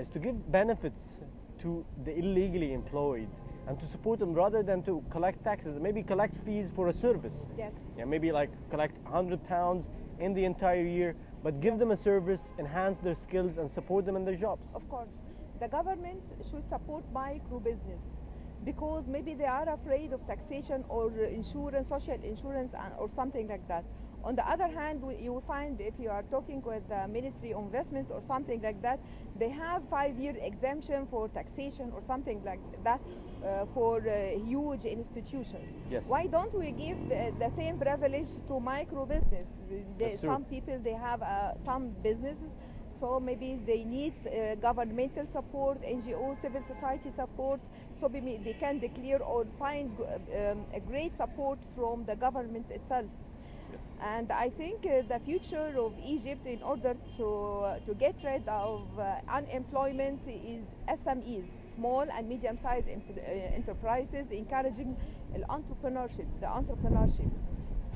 is to give benefits to the illegally employed and to support them rather than to collect taxes. Maybe collect fees for a service. Yes. Yeah, maybe like collect 100 pounds in the entire year, but give them a service, enhance their skills, and support them in their jobs. Of course, the government should support micro business because maybe they are afraid of taxation or insurance, social insurance, or something like that. On the other hand, you will find if you are talking with the Ministry of Investments or something like that, they have five-year exemption for taxation or something like that uh, for uh, huge institutions. Yes. Why don't we give uh, the same privilege to micro business? They, some people they have uh, some businesses so maybe they need uh, governmental support ngo civil society support so maybe they can declare or find um, a great support from the government itself And I think uh, the future of Egypt, in order to uh, to get rid of uh, unemployment, is SMEs, small and medium-sized uh, enterprises, encouraging entrepreneurship, the entrepreneurship.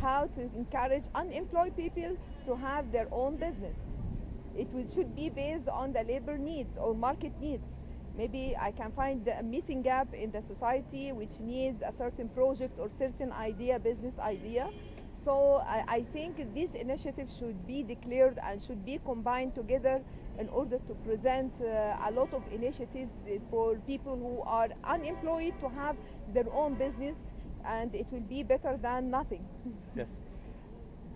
How to encourage unemployed people to have their own business. It should be based on the labor needs or market needs. Maybe I can find a missing gap in the society which needs a certain project or certain idea, business idea. So I, I think this initiative should be declared and should be combined together in order to present uh, a lot of initiatives uh, for people who are unemployed to have their own business and it will be better than nothing. Yes.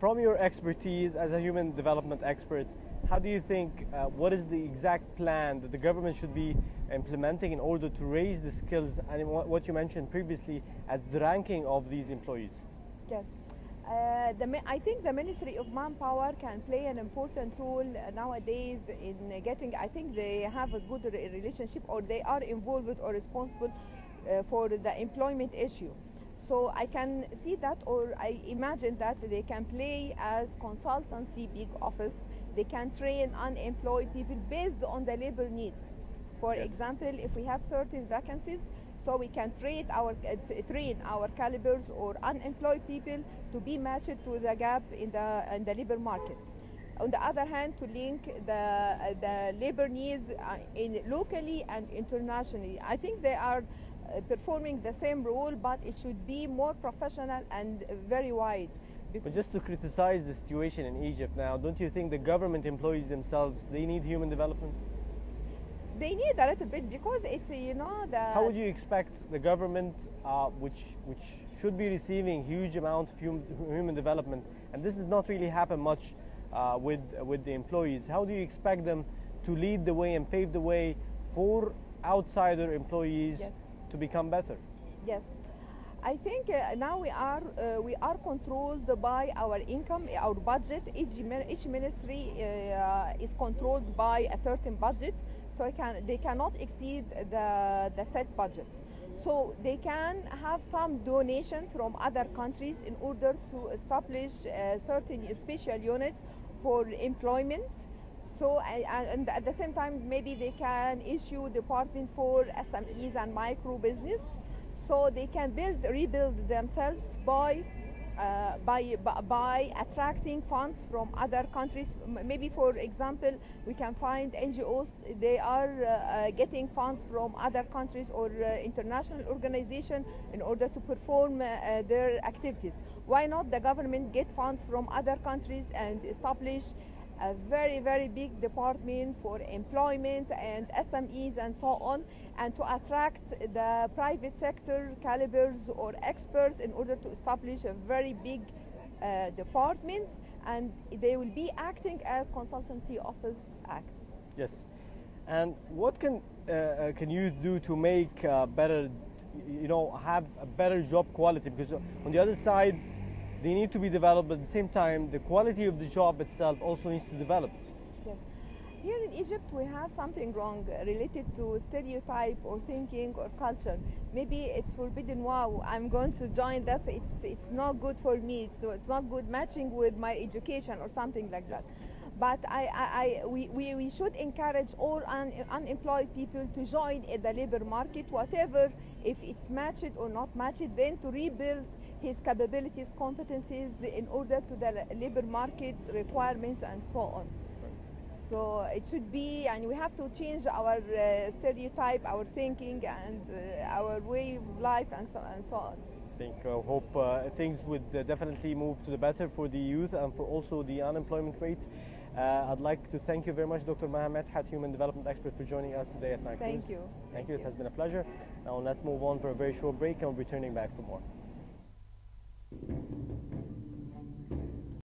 From your expertise as a human development expert, how do you think, uh, what is the exact plan that the government should be implementing in order to raise the skills and what you mentioned previously as the ranking of these employees? Yes. Uh, the, I think the Ministry of Manpower can play an important role nowadays in getting, I think they have a good re- relationship or they are involved or responsible uh, for the employment issue. So I can see that or I imagine that they can play as consultancy big office. They can train unemployed people based on the labor needs. For Yes. example, if we have certain vacancies, so we can train our uh, train our calibers or unemployed people to be matched to the gap in the in the labor market. On the other hand, to link the uh, the labor needs uh, in locally and internationally, I think they are performing the same role, but it should be more professional and very wide. But just to criticize the situation in Egypt now, don't you think the government employees themselves, they need human development? They need a little bit because it's you know the How would you expect the government, uh, which which should be receiving huge amount of hum, human development, and this does not really happen much uh, with with the employees? How do you expect them to lead the way and pave the way for outsider employees Yes. to become better? Yes, I think uh, now we are uh, we are controlled by our income, our budget. Each each ministry uh, is controlled by a certain budget, so can they cannot exceed the the set budget. So they can have some donation from other countries in order to establish uh, certain special units for employment. So and at the same time, maybe they can issue department for SMEs and micro business, so they can build rebuild themselves by. Uh, by, by attracting funds from other countries, maybe for example, we can find NGOs. They are uh, uh, getting funds from other countries or uh, international organization in order to perform uh, uh, their activities. Why not the government get funds from other countries and establish a very very big department for employment and SMEs and so on and to attract the private sector calibers or experts in order to establish a very big uh, departments and they will be acting as consultancy office acts. Yes. And what can uh, uh, can you do to make uh, better, you know, have a better job quality? Because on the other side, they need to be developed, but at the same time, the quality of the job itself also needs to develop. Yes. Here in Egypt, we have something wrong uh, related to stereotype or thinking or culture. Maybe it's forbidden. Wow, I'm going to join that. It's it's not good for me. It's, it's not good matching with my education or something like that. But I, I, I we, we, we should encourage all un, unemployed people to join in the labor market, whatever, if it's matched or not matched, then to rebuild his capabilities, competencies in order to the labor market requirements and so on. So it should be, and we have to change our uh, stereotype, our thinking, and uh, our way of life, and so and so on. I think uh, hope uh, things would uh, definitely move to the better for the youth and for also the unemployment rate. Uh, I'd like to thank you very much, Dr. Maha Medhat, Human Development Expert, for joining us today at Night Thank you. Thank you. It has been a pleasure. Now let's move on for a very short break and we'll be turning back for more. Thank you.